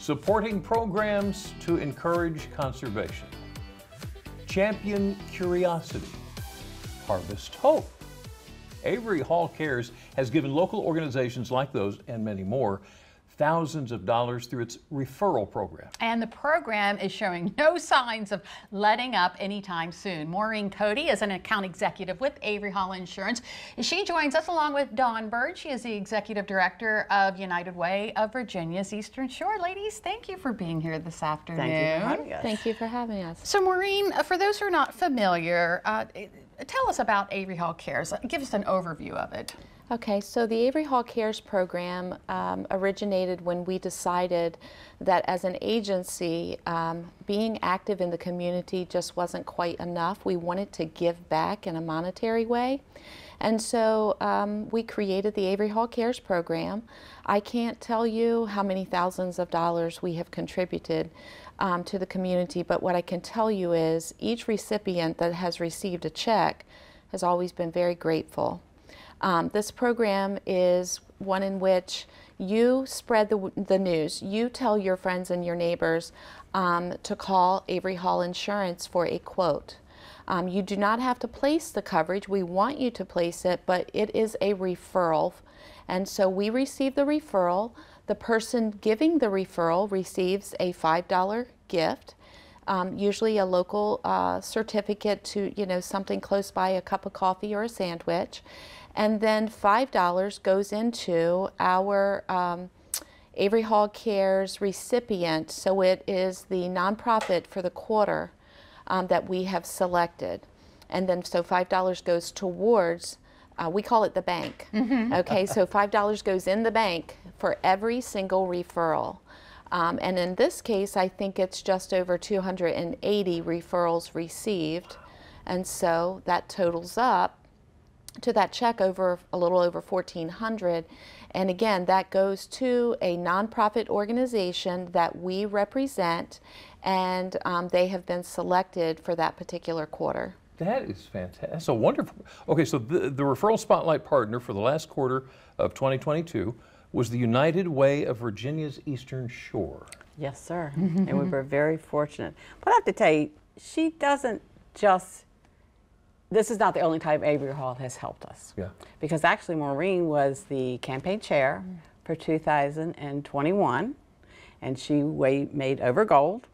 supporting programs to encourage conservation, champion curiosity, harvest hope. Avery Hall Cares has given local organizations like those and many more thousands of dollars through its referral program. And the program is showing no signs of letting up anytime soon. Maureen Cody is an account executive with Avery Hall Insurance. She joins us along with Dawn Bird. She is the executive director of United Way of Virginia's Eastern Shore. Ladies, thank you for being here this afternoon. Thank you for having us. Thank you for having us. So Maureen, for those who are not familiar, uh, tell us about Avery Hall Cares. Give us an overview of it. Okay, so the Avery Hall Cares program um, originated when we decided that as an agency, um, being active in the community just wasn't quite enough. We wanted to give back in a monetary way. And so um, we created the Avery Hall Cares program. I can't tell you how many thousands of dollars we have contributed um, to the community, but what I can tell you is each recipient that has received a check has always been very grateful. Um, this program is one in which you spread the, the news. You tell your friends and your neighbors um, to call Avery Hall Insurance for a quote. Um, you do not have to place the coverage. We want you to place it, but it is a referral. And so we receive the referral. The person giving the referral receives a $5 gift. Um, usually a local uh, certificate to, you know, something close by, a cup of coffee or a sandwich. And then $5 goes into our um, Avery Hall Cares recipient. So it is the nonprofit for the quarter um, that we have selected. And then so $5 goes towards, uh, we call it the bank. Mm -hmm. Okay, so $5 goes in the bank for every single referral. Um, and in this case, I think it's just over 280 referrals received. And so that totals up to that check over a little over 1400 and again that goes to a nonprofit organization that we represent and um, they have been selected for that particular quarter. That is fantastic. So wonderful. Okay, so the, the referral spotlight partner for the last quarter of 2022 was the United Way of Virginia's Eastern Shore. Yes, sir. and we were very fortunate. But I have to tell you, she doesn't just this is not the only time Avery Hall has helped us. Yeah. Because actually Maureen was the campaign chair for 2021 and she made over gold.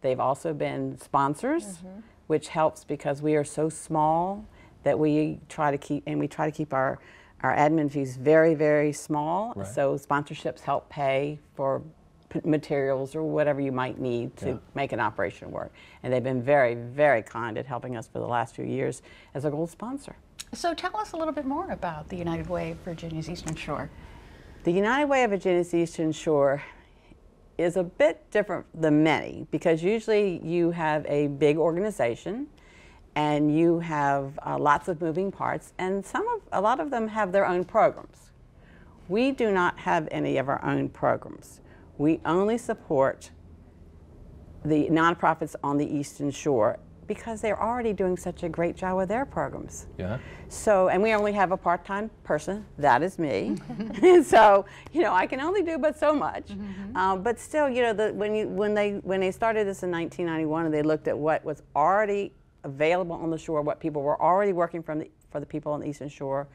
They've also been sponsors, mm -hmm. which helps because we are so small that we try to keep and we try to keep our our admin fees very very small. Right. So sponsorships help pay for materials or whatever you might need to yeah. make an operation work. And they've been very, very kind at helping us for the last few years as a gold sponsor. So tell us a little bit more about the United Way of Virginia's Eastern Shore. The United Way of Virginia's Eastern Shore is a bit different than many because usually you have a big organization and you have uh, lots of moving parts and some of a lot of them have their own programs. We do not have any of our own programs. We only support the nonprofits on the Eastern Shore because they're already doing such a great job with their programs. Yeah. So, and we only have a part-time person. That is me. so, you know, I can only do but so much. Mm -hmm. um, but still, you know, the, when you when they when they started this in 1991, and they looked at what was already available on the shore, what people were already working from the, for the people on the Eastern Shore,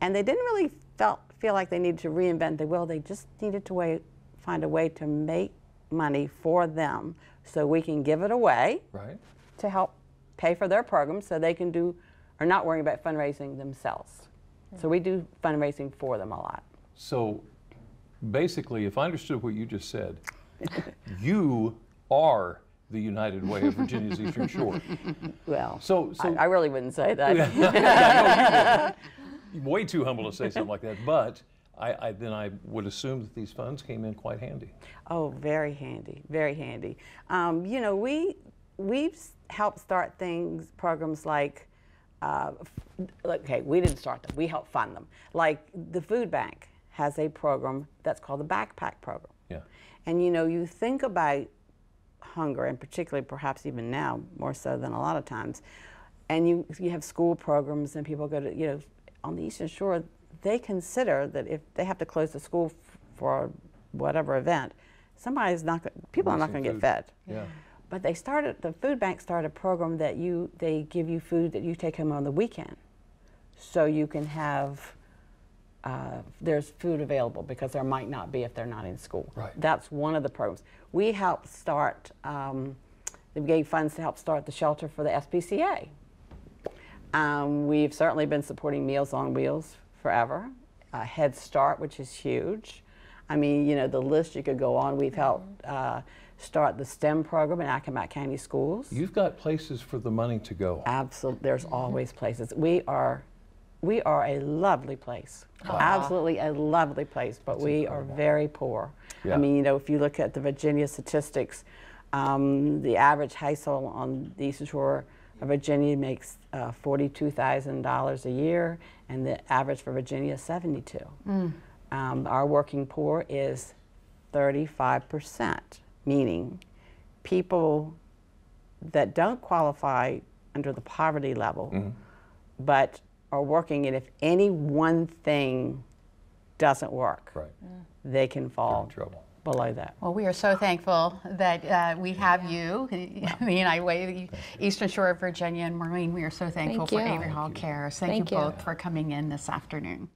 and they didn't really felt feel like they needed to reinvent the wheel. They just needed to wait, find a way to make money for them so we can give it away right. to help pay for their program so they can do, are not worrying about fundraising themselves. So we do fundraising for them a lot. So basically, if I understood what you just said, you are the United Way of Virginia's Eastern Shore. Well, so, so I, I really wouldn't say that. yeah, no, way too humble to say something like that, but I, I, then I would assume that these funds came in quite handy. Oh, very handy, very handy. Um, you know, we we've helped start things, programs like, uh, okay, we didn't start them, we helped fund them. Like the food bank has a program that's called the Backpack Program. Yeah. And you know, you think about hunger, and particularly perhaps even now, more so than a lot of times, and you, you have school programs and people go to, you know, on the Eastern Shore, they consider that if they have to close the school for whatever event, somebody's not, go- people are not going to get fed. Yeah. But they started, the food bank started a program that you, they give you food that you take home on the weekend. So you can have, uh, there's food available because there might not be if they're not in school. Right. That's one of the programs. We helped start, um, we gave funds to help start the shelter for the SPCA. Um, we've certainly been supporting Meals on Wheels forever. Uh, Head Start, which is huge. I mean, you know, the list you could go on. We've helped uh, start the STEM program in Accomack County Schools. You've got places for the money to go. Absolutely, there's always places. We are, we are a lovely place. Absolutely a lovely place, but we are very poor. Yeah. I mean, you know, if you look at the Virginia statistics, um, the average household on the Eastern Shore of Virginia makes uh, $42,000 a year, and the average for Virginia is 72. Um, our working poor is 35%, meaning people that don't qualify under the poverty level, but are working, and if any one thing doesn't work, Right. they can fall in trouble. below that. Well, we are so thankful that uh, we have you, the United Way, Eastern Shore of Virginia, and Maureen. We are so thankful Thank for you. Avery Hall Cares. Thank, Thank you you. both for coming in this afternoon.